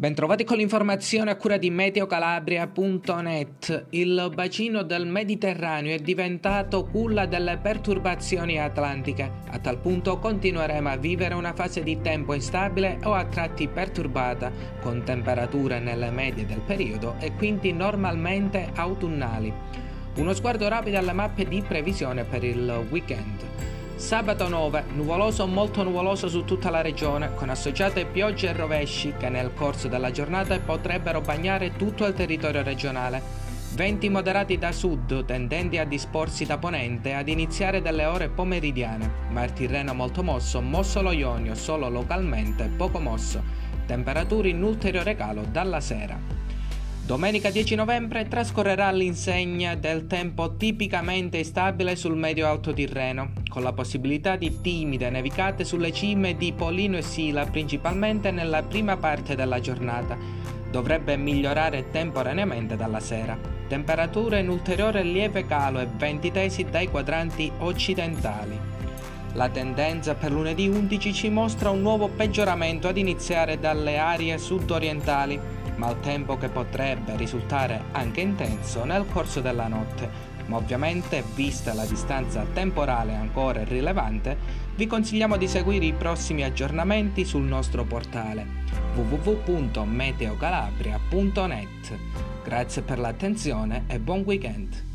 Bentrovati con l'informazione a cura di meteocalabria.net. Il bacino del Mediterraneo è diventato culla delle perturbazioni atlantiche. A tal punto continueremo a vivere una fase di tempo instabile o a tratti perturbata, con temperature nelle medie del periodo e quindi normalmente autunnali. Uno sguardo rapido alle mappe di previsione per il weekend. Sabato 9, nuvoloso o molto nuvoloso su tutta la regione, con associate piogge e rovesci che nel corso della giornata potrebbero bagnare tutto il territorio regionale. Venti moderati da sud, tendenti a disporsi da ponente ad iniziare dalle ore pomeridiane, ma il Tirreno molto mosso, mosso lo Ionio solo localmente, poco mosso. Temperature in ulteriore calo dalla sera. Domenica 10 novembre trascorrerà all'insegna del tempo tipicamente instabile sul medio alto Tirreno, con la possibilità di timide nevicate sulle cime di Polino e Sila, principalmente nella prima parte della giornata. Dovrebbe migliorare temporaneamente dalla sera. Temperature in ulteriore lieve calo e venti tesi dai quadranti occidentali. La tendenza per lunedì 11 ci mostra un nuovo peggioramento ad iniziare dalle aree sud-orientali maltempo che potrebbe risultare anche intenso nel corso della notte, ma ovviamente, vista la distanza temporale ancora rilevante, vi consigliamo di seguire i prossimi aggiornamenti sul nostro portale www.meteocalabria.net. Grazie per l'attenzione e buon weekend!